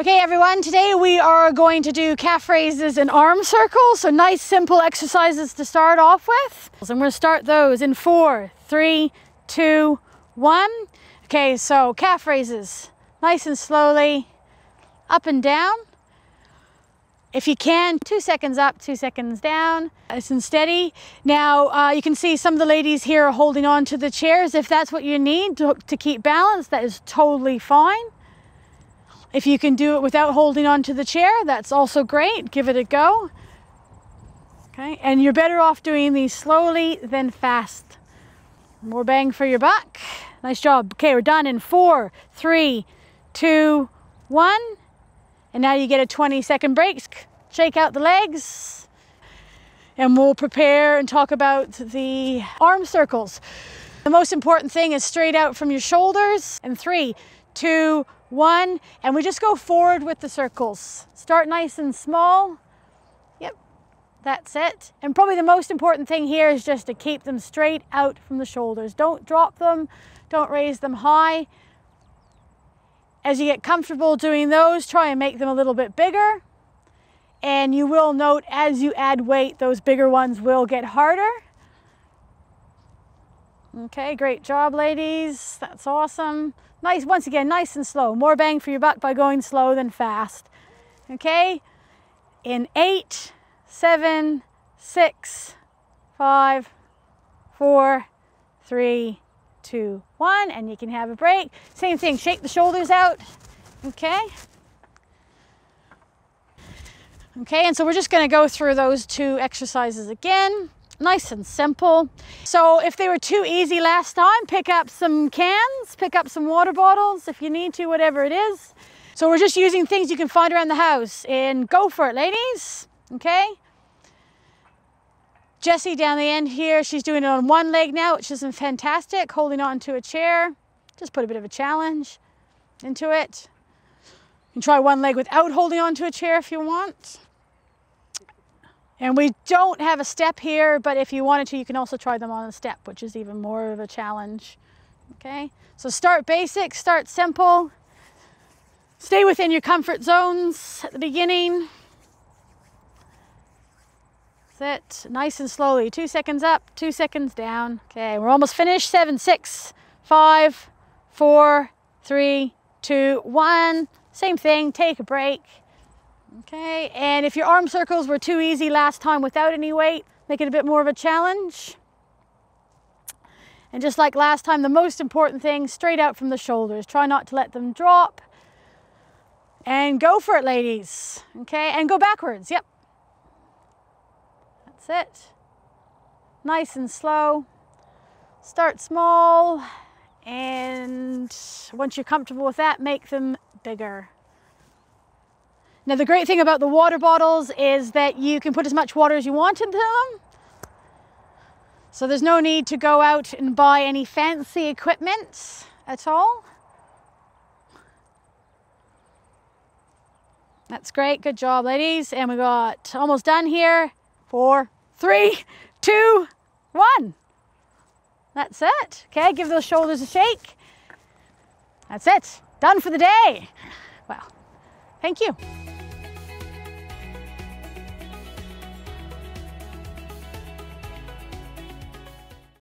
Okay everyone, today we are going to do calf raises and arm circles. So nice simple exercises to start off with. So I'm gonna start those in four, three, two, one. Okay, so calf raises, nice and slowly, up and down. If you can, two seconds up, two seconds down, nice and steady. Now, uh, you can see some of the ladies here are holding on to the chairs. If that's what you need to, to keep balance, that is totally fine. If you can do it without holding on to the chair, that's also great. Give it a go. Okay, and you're better off doing these slowly than fast. More bang for your buck. Nice job. Okay, we're done in four, three, two, one. And now you get a 20 second break. Shake out the legs. And we'll prepare and talk about the arm circles. The most important thing is straight out from your shoulders. And three, two, one, and we just go forward with the circles. Start nice and small. Yep, that's it. And probably the most important thing here is just to keep them straight out from the shoulders. Don't drop them, don't raise them high. As you get comfortable doing those, try and make them a little bit bigger. And you will note as you add weight, those bigger ones will get harder. Okay, great job, ladies. That's awesome. Nice, once again, nice and slow. More bang for your buck by going slow than fast. Okay, in eight, seven, six, five, four, three, two, one, and you can have a break. Same thing, shake the shoulders out. Okay. Okay, and so we're just gonna go through those two exercises again nice and simple. So if they were too easy last time, pick up some cans, pick up some water bottles if you need to, whatever it is. So we're just using things you can find around the house and go for it, ladies, okay? Jessie down the end here, she's doing it on one leg now, which is fantastic, holding on to a chair. Just put a bit of a challenge into it. You can try one leg without holding on to a chair if you want. And we don't have a step here, but if you wanted to, you can also try them on a step, which is even more of a challenge. Okay, so start basic, start simple. Stay within your comfort zones at the beginning. That's it, nice and slowly. Two seconds up, two seconds down. Okay, we're almost finished. Seven, six, five, four, three, two, one. Same thing, take a break. Okay, and if your arm circles were too easy last time without any weight, make it a bit more of a challenge. And just like last time, the most important thing, straight out from the shoulders. Try not to let them drop. And go for it, ladies. Okay, and go backwards, yep. That's it. Nice and slow. Start small, and once you're comfortable with that, make them bigger. Now the great thing about the water bottles is that you can put as much water as you want into them. So there's no need to go out and buy any fancy equipment at all. That's great, good job ladies. And we got almost done here. Four, three, two, one. That's it. Okay, give those shoulders a shake. That's it. Done for the day. Well, thank you.